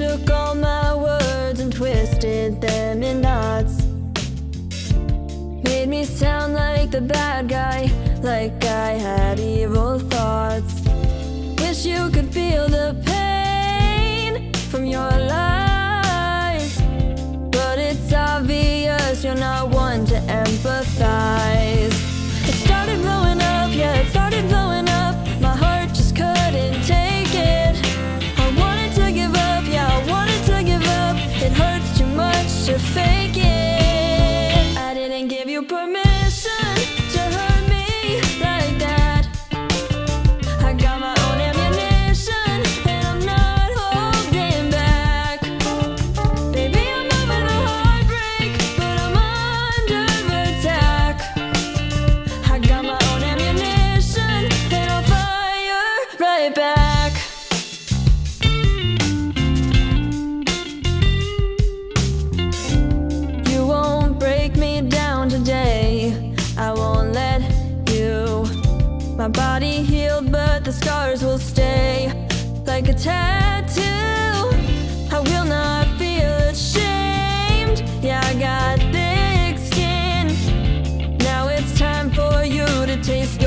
took all my words and twisted them in knots. Made me sound like the bad guy, like I had evil thoughts. Wish you could For me. My body healed, but the scars will stay like a tattoo. I will not feel ashamed. Yeah, I got thick skin. Now it's time for you to taste.